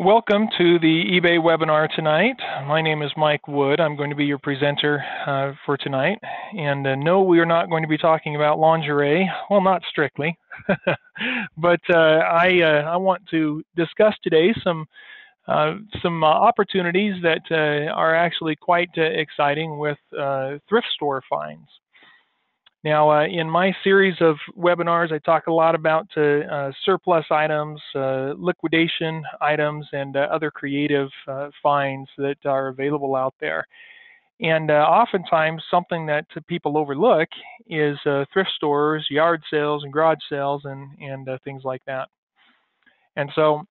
Welcome to the eBay webinar tonight. My name is Mike Wood. I'm going to be your presenter uh, for tonight. And uh, no, we are not going to be talking about lingerie. Well, not strictly. but uh, I, uh, I want to discuss today some, uh, some uh, opportunities that are actually quite exciting with thrift store finds. Now, uh, in my series of webinars, I talk a lot about uh, uh, surplus items, uh, liquidation items, and uh, other creative finds that are available out there. And oftentimes, something that people overlook is thrift stores, yard sales, and garage sales, and, and things like that. And so,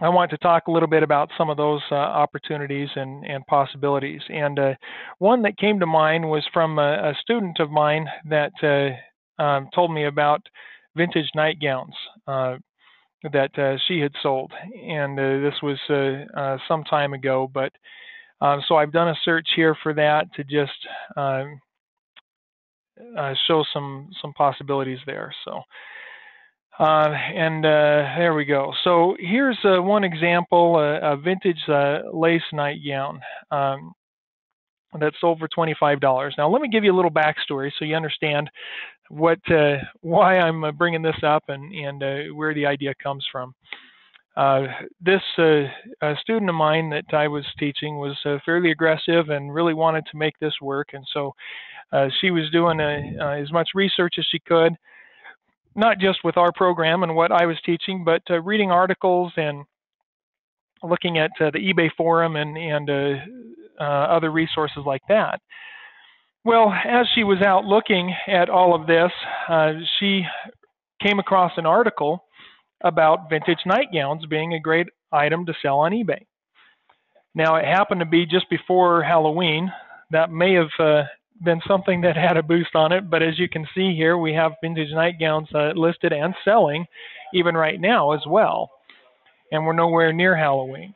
I want to talk a little bit about some of those uh, opportunities and, and possibilities. And uh, one that came to mind was from a, a student of mine that uh, um, told me about vintage nightgowns uh, that uh, she had sold. And uh, this was some time ago, but so I've done a search here for that to just um, show some some possibilities there. So. Uh, and uh, there we go. So here's uh, one example, a vintage uh, lace nightgown um, that sold for $25. Now let me give you a little backstory so you understand what, uh, why I'm uh, bringing this up and, and where the idea comes from. this student of mine that I was teaching was fairly aggressive and really wanted to make this work, and so she was doing as much research as she could not just with our program and what I was teaching, but uh, reading articles and looking at uh, the eBay forum and, and uh, uh, other resources like that. Well, as she was out looking at all of this, uh, she came across an article about vintage nightgowns being a great item to sell on eBay. Now, it happened to be just before Halloween. That may have been something that had a boost on it. But as you can see here, we have vintage nightgowns uh, listed and selling even right now as well. And we're nowhere near Halloween.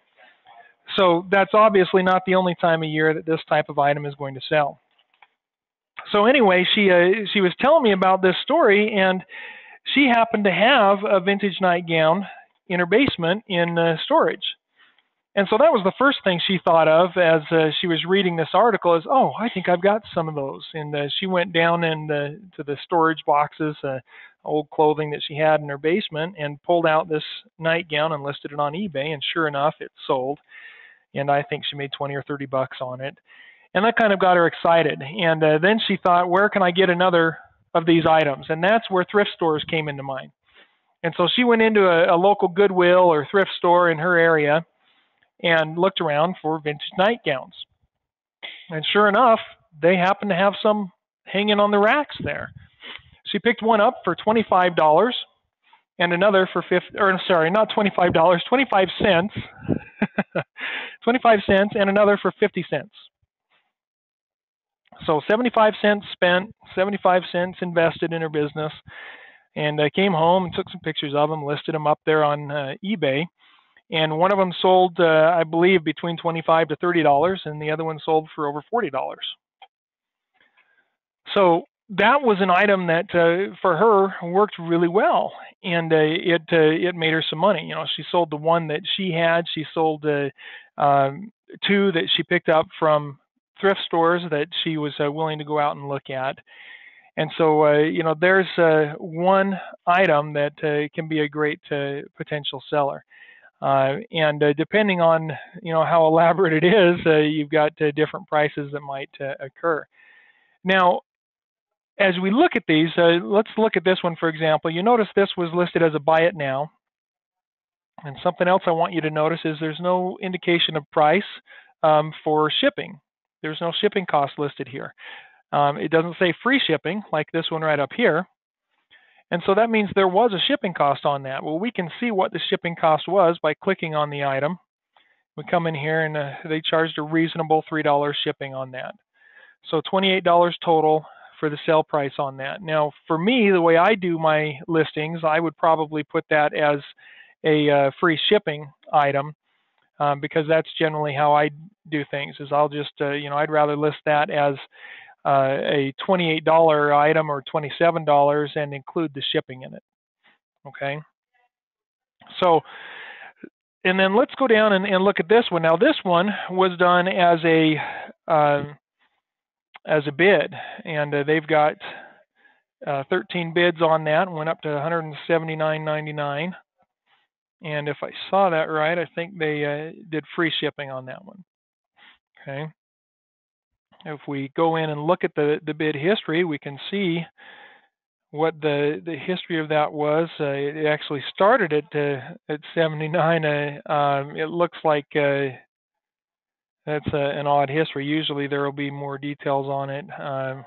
So that's obviously not the only time of year that this type of item is going to sell. So anyway, she uh, she was telling me about this story, and she happened to have a vintage nightgown in her basement in uh, storage. And so that was the first thing she thought of as uh, she was reading this article is, oh, I think I've got some of those. And uh, she went down in the, to the storage boxes, uh, old clothing that she had in her basement, and pulled out this nightgown and listed it on eBay. And sure enough, it sold. And I think she made 20 or 30 bucks on it. And that kind of got her excited. And uh, then she thought, where can I get another of these items? And that's where thrift stores came into mind. And so she went into a, a local Goodwill or thrift store in her area and looked around for vintage nightgowns. And sure enough, they happened to have some hanging on the racks there. She picked one up for $25 and another for 50 or sorry, not $25, 25 cents. 25 cents and another for 50 cents. So 75 cents spent, 75 cents invested in her business, and I came home and took some pictures of them, listed them up there on uh, eBay, and one of them sold, uh, I believe, between 25 to 30 dollars, and the other one sold for over 40 dollars. So that was an item that uh, for her worked really well, and uh, it uh, it made her some money. You know, she sold the one that she had. She sold uh, um, two that she picked up from thrift stores that she was uh, willing to go out and look at. And so, uh, you know, there's uh, one item that uh, can be a great potential seller. Uh, and uh, depending on you know how elaborate it is, uh, you've got uh, different prices that might uh, occur. Now, as we look at these, uh, let's look at this one for example. You notice this was listed as a buy it now. And something else I want you to notice is there's no indication of price um, for shipping. There's no shipping cost listed here. Um, it doesn't say free shipping like this one right up here. And so that means there was a shipping cost on that. Well, we can see what the shipping cost was by clicking on the item. We come in here and uh, they charged a reasonable $3 shipping on that. So $28 total for the sale price on that. Now, for me, the way I do my listings, I would probably put that as a uh, free shipping item um, because that's generally how I do things. Is I'll just, uh, you know, I'd rather list that as uh, a $28 item or $27 and include the shipping in it. Okay. So and then let's go down and, and, look at this one. Now this one was done as a uh, as a bid, and uh, they've got uh, 13 bids on that, went up to 179.99. And if I saw that right, I think they uh, did free shipping on that one. Okay. If we go in and look at the the bid history, we can see what the the history of that was. Uh, it actually started at uh, at 79. Uh, um, it looks like uh, that's an odd history. Usually there will be more details on it um,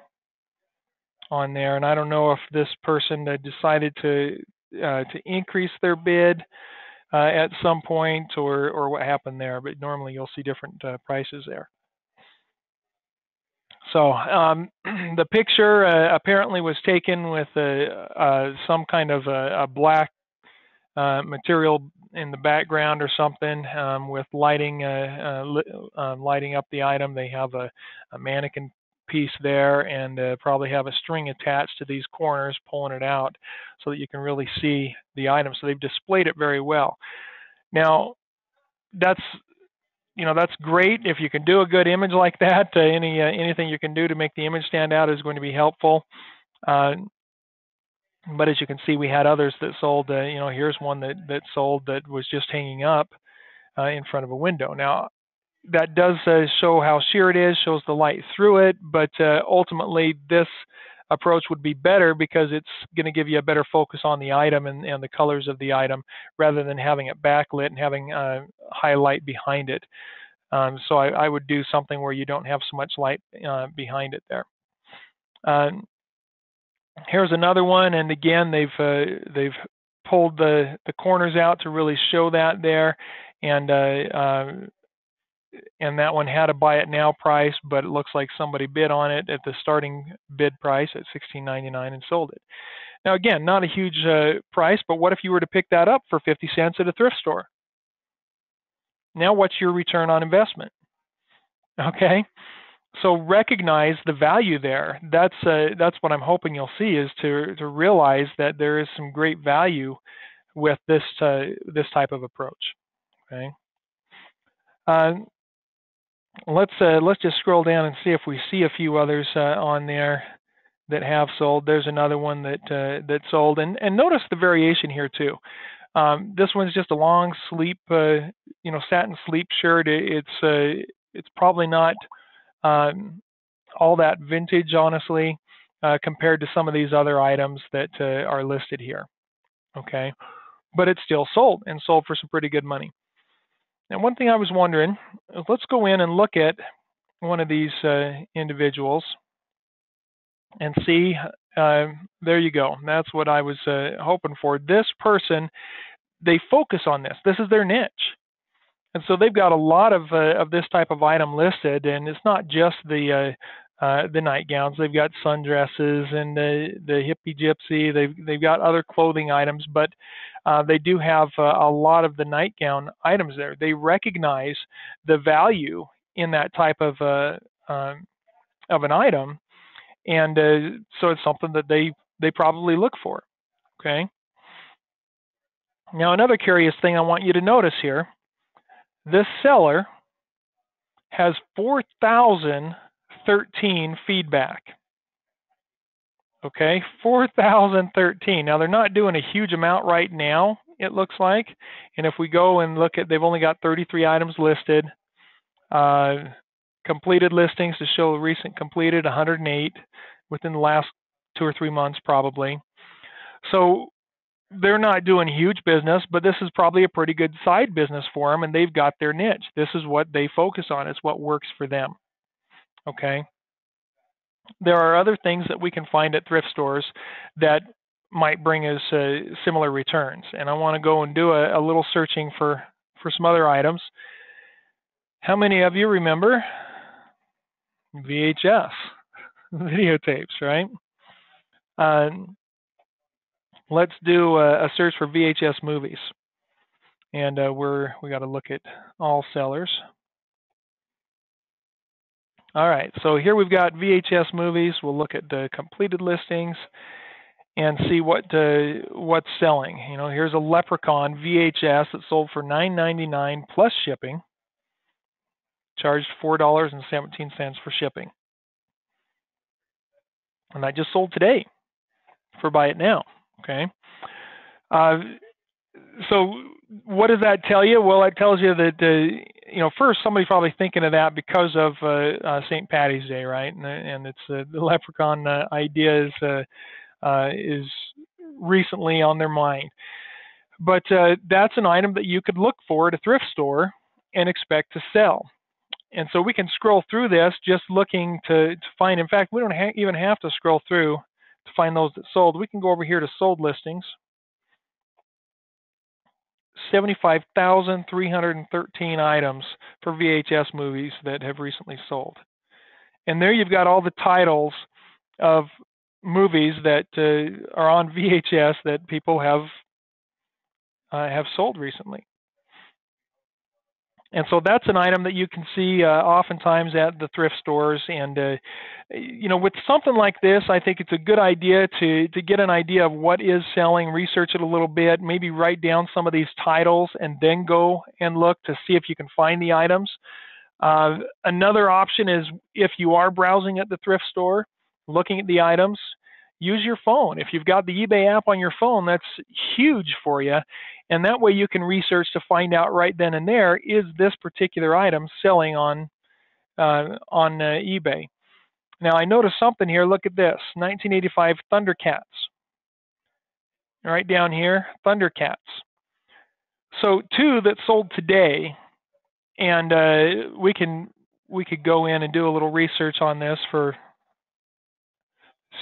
on there, and I don't know if this person decided to uh, to increase their bid uh, at some point or or what happened there. But normally you'll see different prices there. So um, the picture uh, apparently was taken with a, some kind of a, a black uh, material in the background or something um, with lighting uh, uh li um, lighting up the item. They have a, a mannequin piece there and uh, probably have a string attached to these corners pulling it out so that you can really see the item. So they've displayed it very well. Now that's you know that's great if you can do a good image like that. Uh, any uh, anything you can do to make the image stand out is going to be helpful. Uh, but as you can see, we had others that sold. Uh, you know, here's one that that sold that was just hanging up uh, in front of a window. Now that does uh, show how sheer it is, shows the light through it, but ultimately this approach would be better because it's going to give you a better focus on the item and, and the colors of the item rather than having it backlit and having uh, highlight behind it. Um, so I, I, would do something where you don't have so much light uh, behind it there. Um, here's another one, and again they've uh, they've pulled the the corners out to really show that there, and uh, uh, and that one had a buy it now price, but it looks like somebody bid on it at the starting bid price at 16.99 and sold it. Now again, not a huge uh, price, but what if you were to pick that up for 50 cents at a thrift store? Now what's your return on investment? Okay, so recognize the value there. That's uh, that's what I'm hoping you'll see is to to realize that there is some great value with this uh, this type of approach. Okay. Uh, let's uh, let's just scroll down and see if we see a few others uh, on there that have sold. There's another one that uh, that sold, and and notice the variation here too. Um, this one's just a long sleep, uh, you know, satin sleep shirt. It's uh, it's probably not um, all that vintage, honestly, uh, compared to some of these other items that are listed here. Okay, but it's still sold and sold for some pretty good money. Now, one thing I was wondering, let's go in and look at one of these uh, individuals and see. Uh, there you go. That's what I was uh, hoping for. This person, they focus on this. This is their niche. And so they've got a lot of uh, of this type of item listed, and it's not just the uh, the nightgowns. They've got sundresses and the the hippie gypsy. They've they've got other clothing items, but uh, they do have uh, a lot of the nightgown items there. They recognize the value in that type of uh, um, of an item, and uh, so it's something that they they probably look for. Okay. Now another curious thing I want you to notice here: this seller has 4,013 feedback. Okay, 4,013. Now they're not doing a huge amount right now, it looks like. And if we go and look at, they've only got 33 items listed. Uh, completed listings to show recent completed 108 within the last two or three months, probably. So they're not doing huge business, but this is probably a pretty good side business for them, and they've got their niche. This is what they focus on. It's what works for them. Okay there are other things that we can find at thrift stores that might bring us uh, similar returns. And I want to go and do a, a, little searching for, for some other items. How many of you remember VHS videotapes, right? Um, let's do a, a, search for VHS movies. And uh, we're we got to look at all sellers. All right, so here we've got VHS movies. We'll look at the completed listings. and see what uh, what's selling. You know, here's a Leprechaun VHS that sold for $9.99 plus shipping, charged $4.17 for shipping, and that just sold today for buy it now. Okay. Uh, so what does that tell you? Well, it tells you that you know first somebody's probably thinking of that because of uh, uh, St. Patty's Day, right? And, and it's uh, the leprechaun uh, idea is uh, uh, is recently on their mind. But that's an item that you could look for at a thrift store and expect to sell. And so we can scroll through this just looking to, to find. In fact, we don't ha- even have to scroll through to find those that sold. We can go over here to sold listings 75,313 items for VHS movies that have recently sold. And there you've got all the titles of movies that uh, are on VHS that people have uh, have sold recently. And so that's an item that you can see uh, oftentimes at the thrift stores. And uh, you know, with something like this, I think it's a good idea to to get an idea of what is selling, research it a little bit, maybe write down some of these titles, and then go and look to see if you can find the items. Uh, another option is if you are browsing at the thrift store, looking at the items, use your phone. If you've got the eBay app on your phone, that's huge for you. And that way you can research to find out right then and there is this particular item selling on uh, on uh, eBay. Now I noticed something here. Look at this 1985 Thundercats. Right down here, Thundercats. So two that sold today, and uh, we can we could go in and do a little research on this for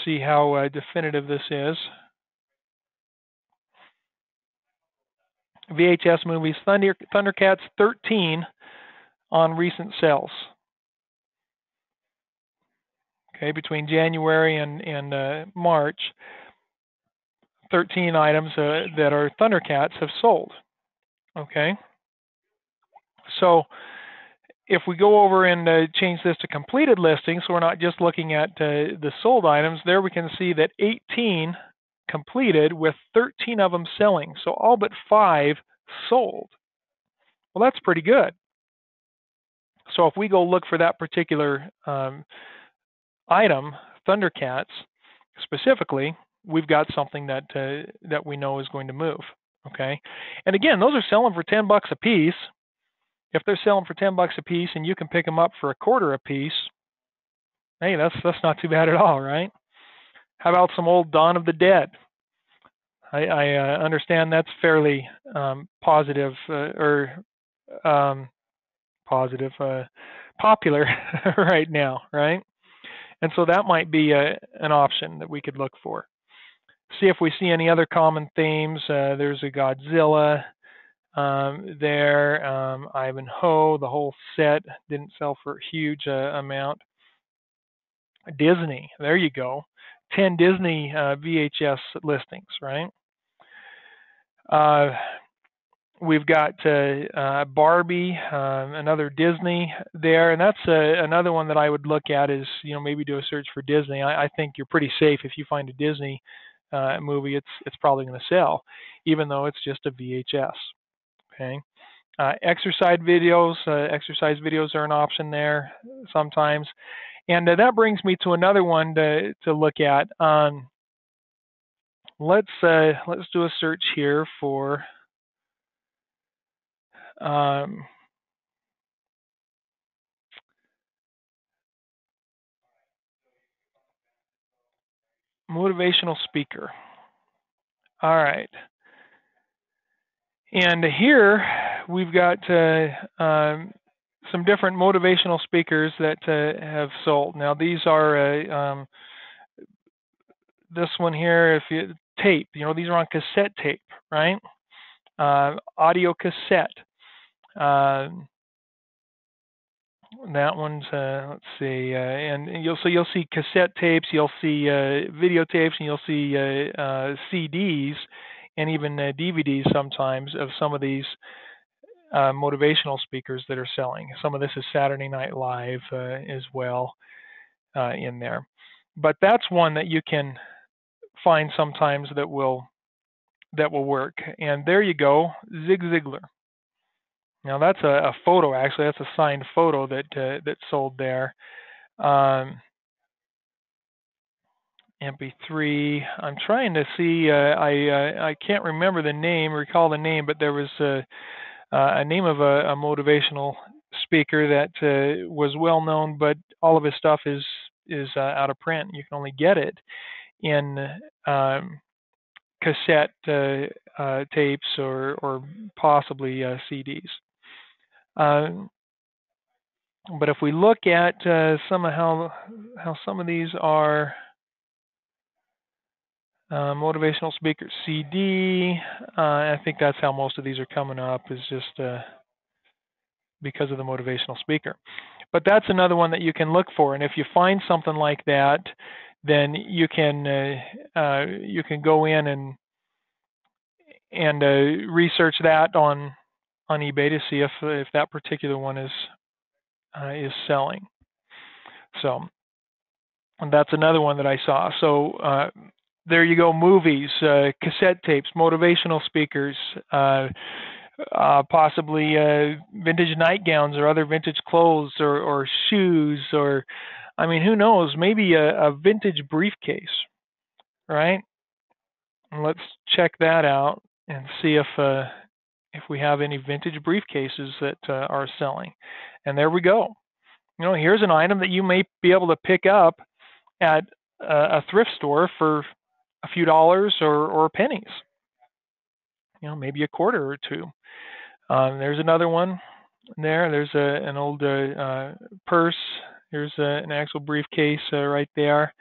see how uh, definitive this is. VHS movies, Thunder, Thundercats 13 on recent sales. Okay, between January and, and uh, March, 13 items uh, that are Thundercats have sold. Okay, so if we go over and uh, change this to completed listings, so we're not just looking at uh, the sold items, there we can see that 18 completed with 13 of them selling. So all but five sold. Well, that's pretty good. So if we go look for that particular um, item, Thundercats, specifically, we've got something that uh, that we know is going to move. Okay, and again, those are selling for 10 bucks a piece if they're selling for 10 bucks a piece and you can pick them up for a quarter a piece, hey, that's that's not too bad at all, right? How about some old Dawn of the Dead? I, I uh, understand that's fairly um, positive uh, or um, positive, uh, popular right now, right? And so that might be a, uh, an option that we could look for. See if we see any other common themes. Uh, there's a Godzilla um, there. Um, Ivanhoe, the whole set didn't sell for a huge uh, amount. Disney, there you go. 10 Disney uh, VHS listings, right? Uh, we've got uh, uh, Barbie, um, another Disney there, and that's uh, another one that I would look at is you know maybe do a search for Disney. I, I think you're pretty safe if you find a Disney uh, movie. It's it's probably going to sell, even though it's just a VHS. Okay. Uh, exercise videos, uh, exercise videos are an option there sometimes, and uh, that brings me to another one to to look at. Um, let's uh, let's do a search here for um, motivational speaker. All right. And here we've got uh, um, some different motivational speakers that uh, have sold. Now these are uh, um, this one here, if you tape, you know these are on cassette tape, right? Uh, audio cassette. Um, that one's uh, let's see, uh, and you'll so you'll see cassette tapes, you'll see videotapes, and you'll see CDs and even uh, DVDs sometimes of some of these uh, motivational speakers that are selling. Some of this is Saturday Night Live uh, as well uh, in there. But that's one that you can find sometimes that will that will work. And there you go, Zig Ziglar. Now that's a, a photo actually. That's a signed photo that uh, that sold there. Um, MP3. I'm trying to see. Uh, I I can't remember the name, recall the name, but there was a, a name of a, a motivational speaker that uh, was well known, but all of his stuff is is uh, out of print. You can only get it in um, cassette uh, uh, tapes or or possibly CDs. Um, but if we look at some of how how some of these are uh, motivational speaker CD. Uh, I think that's how most of these are coming up is just uh, because of the motivational speaker. But that's another one that you can look for. And if you find something like that, then you can uh, uh, you can go in and and uh, research that on on eBay to see if if that particular one is is selling. So that's another one that I saw. So there you go movies uh, cassette tapes motivational speakers uh, uh, possibly uh, vintage nightgowns or other vintage clothes or, or shoes or i mean who knows maybe a, a vintage briefcase right? Let's check that out and see if uh, if we have any vintage briefcases that uh, are selling. And there we go. You know here's an item that you may be able to pick up at a thrift store for a few dollars or, or pennies, you know, maybe a quarter or two. Um, there's another one there. There's a, an old uh, uh, purse. There's a, an actual briefcase uh, right there.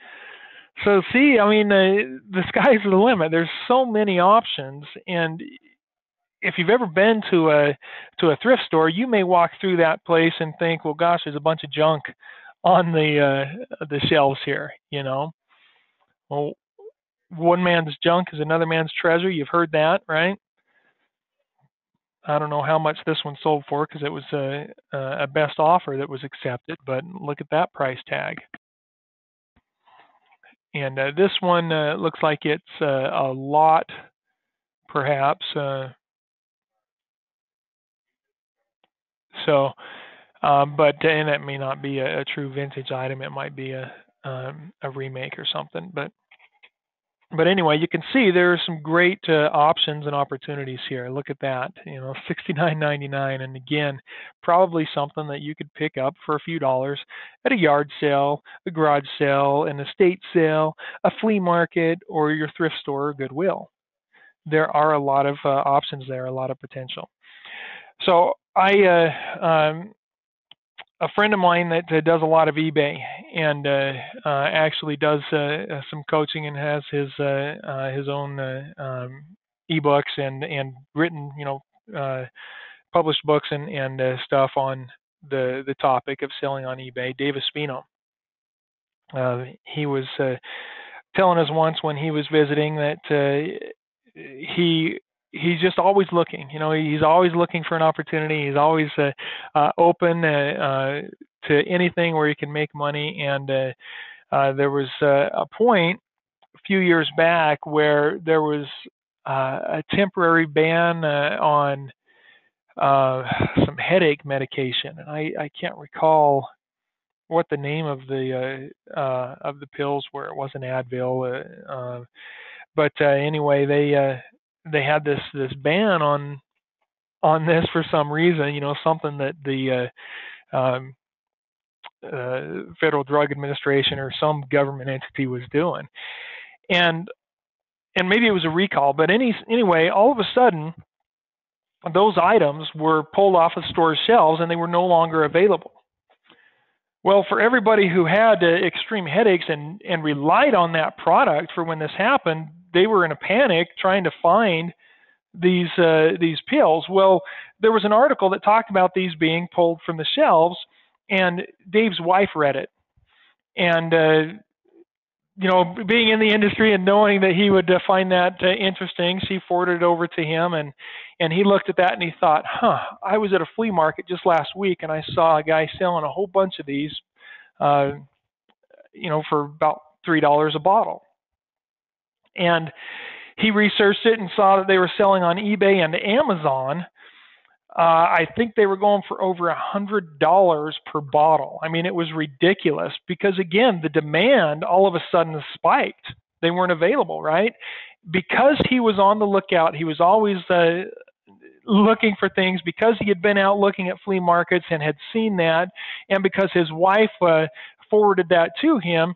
So see, I mean, the sky's the limit. There's so many options, and if you've ever been to a to a thrift store, you may walk through that place and think, well, gosh, there's a bunch of junk on the uh, the shelves here. You know, well, one man's junk is another man's treasure. You've heard that, right? I don't know how much this one sold for because it was a, a best offer that was accepted, but look at that price tag. And uh, this one uh, looks like it's uh, a lot, perhaps. Uh, so, um, but and that may not be a, a, true vintage item. It might be a um, a remake or something. But but anyway, you can see there are some great uh, options and opportunities here. Look at that, you know, $69.99, and again, probably something that you could pick up for a few dollars at a yard sale, a garage sale, an estate sale, a flea market, or your thrift store or Goodwill. There are a lot of uh, options there, a lot of potential. So I uh, um, a friend of mine that uh, does a lot of eBay and uh, uh, actually does uh, uh, some coaching and has his uh, his own um, ebooks and and written you know published books and and stuff on the the topic of selling on eBay. Davis Spino. he was telling us once when he was visiting that he he's just always looking. You know, he's always looking for an opportunity. He's always uh, uh, open uh, uh, to anything where he can make money. And uh, uh, there was a point a few years back where there was a temporary ban on some headache medication, and I, I can't recall what the name of the of the pills were. It wasn't Advil. but anyway, they they had this this ban on on this for some reason, you know, something that the uh, um, uh, Federal Drug Administration or some government entity was doing, and and maybe it was a recall, but any anyway, all of a sudden, those items were pulled off of store shelves and they were no longer available. Well, for everybody who had uh, extreme headaches and and relied on that product for when this happened, they were in a panic trying to find these uh, these pills. Well, there was an article that talked about these being pulled from the shelves, and Dave's wife read it, and uh, you know, being in the industry and knowing that he would uh, find that uh, interesting, she forwarded it over to him, and and he looked at that and he thought, huh, I was at a flea market just last week and I saw a guy selling a whole bunch of these, uh, you know, for about three dollars a bottle And he researched it and saw that they were selling on eBay and Amazon. Uh, I think they were going for over a hundred dollars per bottle. I mean, it was ridiculous because again, the demand all of a sudden spiked. They weren't available, right? Because he was on the lookout, he was always uh, looking for things because he had been out looking at flea markets and had seen that, and because his wife uh, forwarded that to him,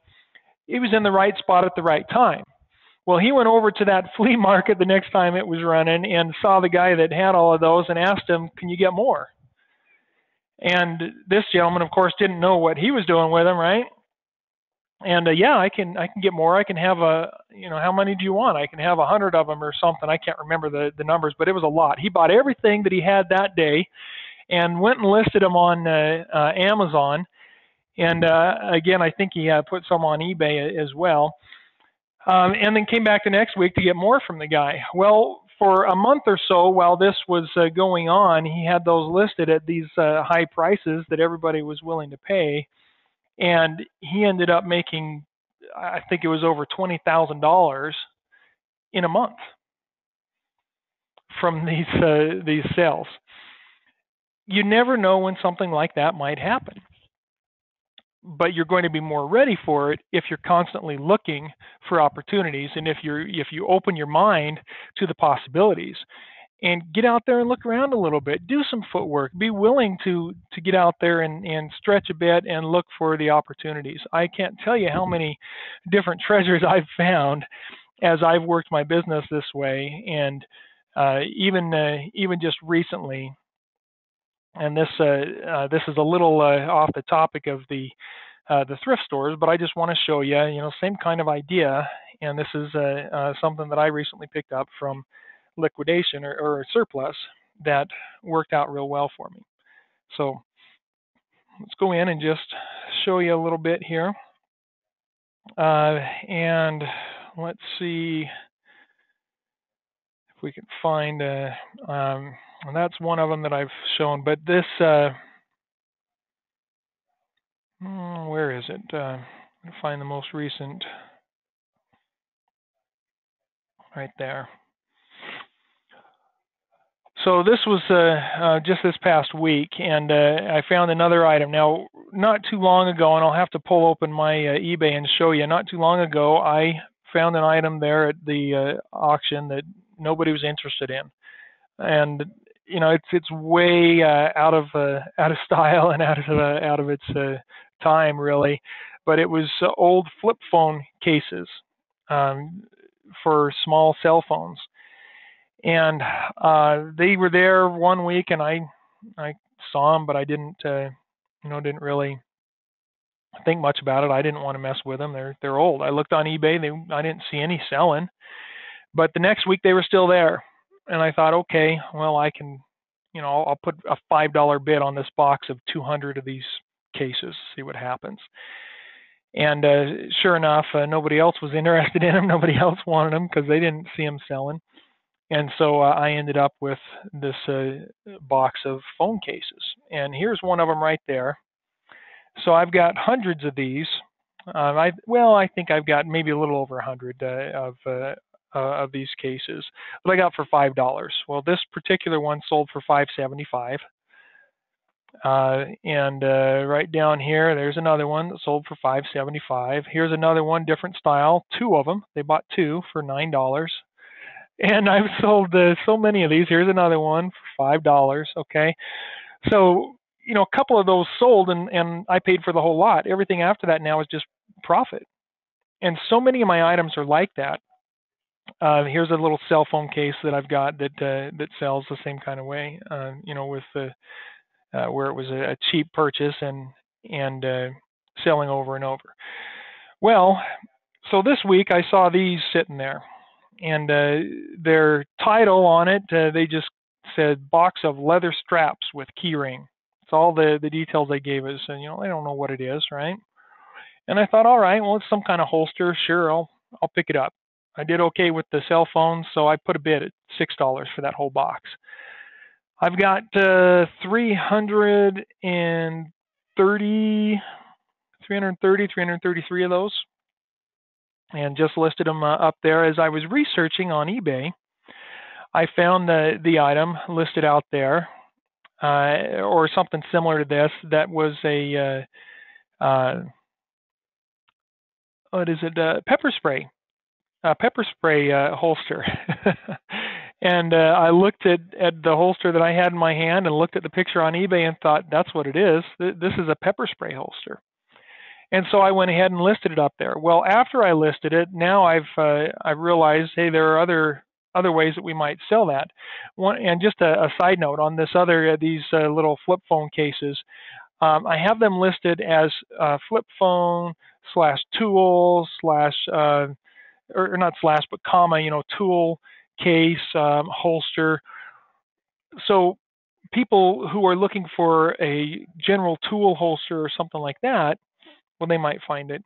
he was in the right spot at the right time. Well, he went over to that flea market the next time it was running and saw the guy that had all of those and asked him, Can you get more? And this gentleman, of course, didn't know what he was doing with them, right? And uh, yeah, I can I can get more. I can have a you know how many do you want? I can have a hundred of them or something. I can't remember the the numbers, but it was a lot. He bought everything that he had that day, and went and listed them on uh, uh, Amazon. And uh, again, I think he uh, put some on eBay as well um, and then came back the next week to get more from the guy. Well, for a month or so while this was uh, going on, he had those listed at these uh, high prices that everybody was willing to pay, and he ended up making, I think it was over twenty thousand dollars in a month from these uh, these sales. You never know when something like that might happen but you're going to be more ready for it if you're constantly looking for opportunities and if you're if you open your mind to the possibilities. And get out there and look around a little bit. Do some footwork. Be willing to to get out there and and stretch a bit and look for the opportunities. I can't tell you how many different treasures i've found as i've worked my business this way and uh, even uh, even just recently and this uh, uh, this is a little uh, off the topic of the the thrift stores, but I just want to show you, you know, same kind of idea. And this is something that I recently picked up from liquidation or, or surplus that worked out real well for me. So let's go in and just show you a little bit here. Uh, and let's see if we can find, uh, um, and that's one of them that I've shown. But this, uh, hmm, where is it? Uh, find the most recent, right there. So this was uh, uh, just this past week, and uh, I found another item. Now, not too long ago, and I'll have to pull open my uh, eBay and show you. Not too long ago, I found an item there at the uh, auction that nobody was interested in, and you know, it's it's way uh, out of uh, out of style and out of uh, out of its uh, time, really. But it was uh, old flip phone cases um, for small cell phones, and uh, they were there one week, and I I saw them, but I didn't you know didn't really think much about it. I didn't want to mess with them. They're they're old. I looked on eBay. They I didn't see any selling, but the next week they were still there and I thought, okay, well, I can, you know, I'll, I'll put a five dollar bid on this box of 200 of these cases, see what happens. And uh, sure enough, uh, nobody else was interested in them. Nobody else wanted them because they didn't see them selling. And so uh, I ended up with this uh, box of phone cases. And here's one of them right there. So I've got hundreds of these. Um, I well, I think I've got maybe a little over a hundred uh, of uh, of these cases that I got for five dollars. Well, this particular one sold for five seventy-five. Uh, and uh, right down here, there's another one that sold for 5.75. Here's another one, different style, two of them. They bought two for nine dollars, and I've sold uh, so many of these. Here's another one for five dollars. Okay, so you know, a couple of those sold, and and I paid for the whole lot. Everything after that now is just profit. And so many of my items are like that. Uh, here's a little cell phone case that I've got that uh, that sells the same kind of way. Uh, you know, with the uh, where it was a, a, cheap purchase and and uh, selling over and over. Well, so this week I saw these sitting there, and uh, their title on it they just said box of leather straps with keyring. It's all the the details they gave us, and you know I don't know what it is, right? And I thought, all right, well it's some kind of holster. Sure, I'll I'll pick it up. I did okay with the cell phones, so I put a bid at six dollars for that whole box. I've got uh, 330, 330, 333 of those. and just listed them uh, up there. As I was researching on eBay, I found the the item listed out there, uh, or something similar to this that was a uh, uh, what is it? Uh, pepper spray, pepper spray holster. and uh, I looked at, at the holster that I had in my hand and looked at the picture on eBay and thought, that's what it is. This is a pepper spray holster. And so I went ahead and listed it up there. Well, after I listed it, now I've uh, I realized, hey, there are other other ways that we might sell that. One, and just a, a side note on this other uh, these uh, little flip phone cases, um, I have them listed as uh, flip phone slash tool slash uh, or not slash but comma you know tool case, um, holster. So people who are looking for a general tool holster or something like that, well, they might find it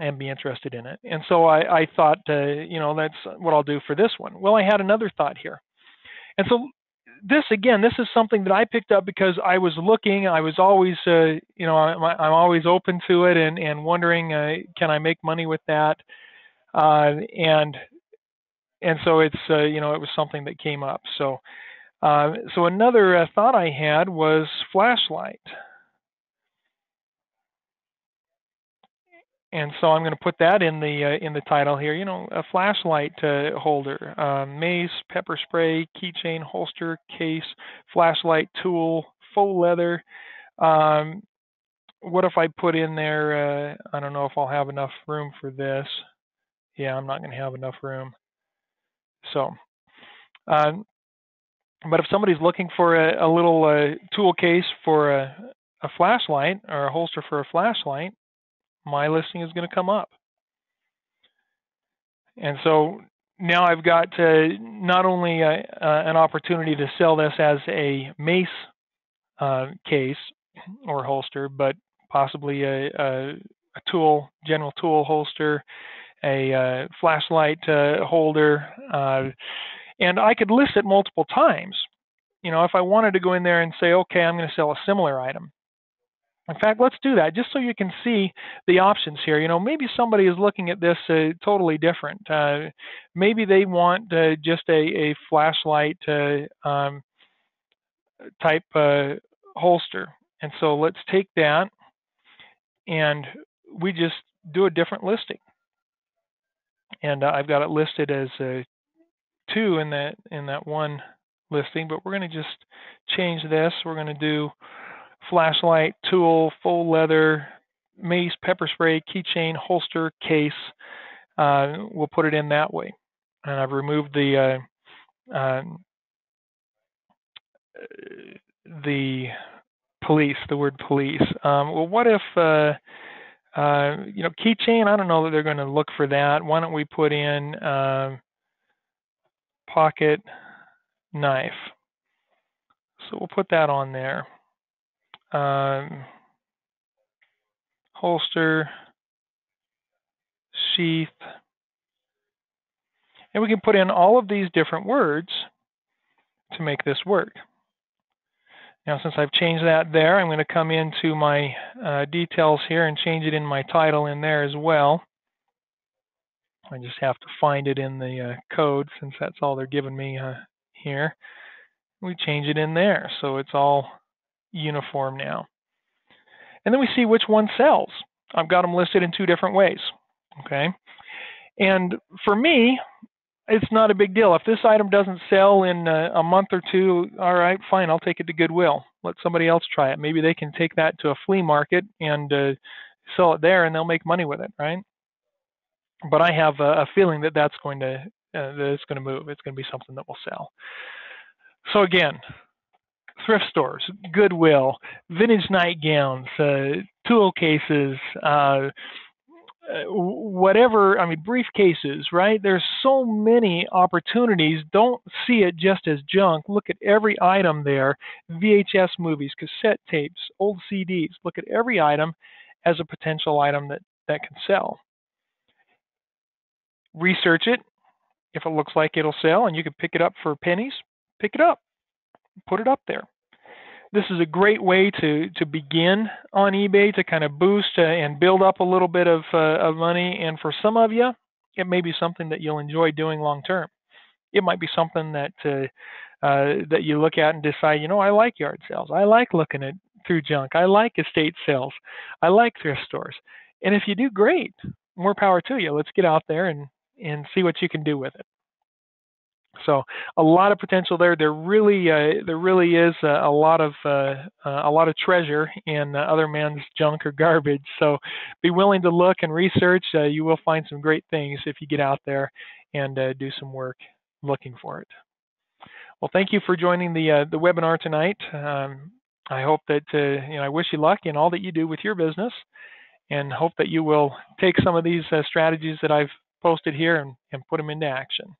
and be interested in it. And so I, I thought, uh, you know, that's what I'll do for this one. Well, I had another thought here. And so this again, this is something that I picked up because I was looking. I was always, uh, you know, I'm, I'm, always open to it and and wondering, uh, can I make money with that? Uh, and and so it's uh, you know it was something that came up. So uh, so another uh, thought I had was flashlight. And so I'm going to put that in the uh, in the title here. You know, a flashlight uh, holder, uh, mace, pepper spray, keychain, holster, case, flashlight tool, faux leather. Um, what if I put in there? I don't know if I'll have enough room for this. Yeah, I'm not going to have enough room. So, um, but if somebody's looking for a, a little uh, tool case for a, a flashlight or a holster for a flashlight, my listing is going to come up. And so now I've got uh, not only uh, uh, an opportunity to sell this as a mace uh, case or holster, but possibly a, a, a, tool, general tool holster, a uh, flashlight uh, holder, uh, and I could list it multiple times. You know, if I wanted to go in there and say, okay, I'm going to sell a similar item. In fact, let's do that just so you can see the options here. You know, maybe somebody is looking at this uh, totally different. Uh, maybe they want uh, just a, a flashlight um, type holster. And so let's take that and we just do a different listing and uh, I've got it listed as uh, two in that in that one listing, but we're going to just change this. We're going to do flashlight, tool, full leather, mace, pepper spray, keychain, holster, case. Uh, we'll put it in that way. And I've removed the uh, um, the police, the word police. Um, well, what if uh, you know, keychain, I don't know that they're going to look for that. Why don't we put in uh, pocket knife? So we'll put that on there. Um, holster, sheath. And we can put in all of these different words to make this work. Now, since I've changed that there, I'm going to come into my uh, details here and change it in my title in there as well. I just have to find it in the uh, code since that's all they're giving me uh, here. We change it in there so it's all uniform now. And then we see which one sells. I've got them listed in two different ways. Okay. And for me, it's not a big deal. If this item doesn't sell in a, a, month or two, all right, fine, I'll take it to Goodwill. Let somebody else try it. Maybe they can take that to a flea market and uh, sell it there, and they'll make money with it, right? But I have a, a feeling that that's going to uh, that it's going to move. It's going to be something that will sell. So again, thrift stores, Goodwill, vintage nightgowns, uh, tool cases, uh, whatever i mean briefcases right? There's so many opportunities. Don't see it just as junk. Look at every item there. Vhs movies cassette tapes old cds look at every item as a potential item that that can sell. Research it. If it looks like it'll sell and you can pick it up for pennies pick it up. Put it up there this is a great way to to begin on eBay to kind of boost uh, and build up a little bit of uh, of money. And for some of you, it may be something that you'll enjoy doing long term. It might be something that uh, uh, that you look at and decide, you know, I like yard sales. I like looking at through junk. I like estate sales. I like thrift stores. And if you do, great. More power to you. Let's get out there and and see what you can do with it. So a lot of potential there. There really, uh, there really is a, a lot of uh, uh, a lot of treasure in uh, other man's junk or garbage. So be willing to look and research. Uh, you will find some great things if you get out there and do some work looking for it. Well, thank you for joining the the webinar tonight. Um, I hope that you know. I wish you luck in all that you do with your business, and hope that you will take some of these strategies that I've posted here and, and put them into action.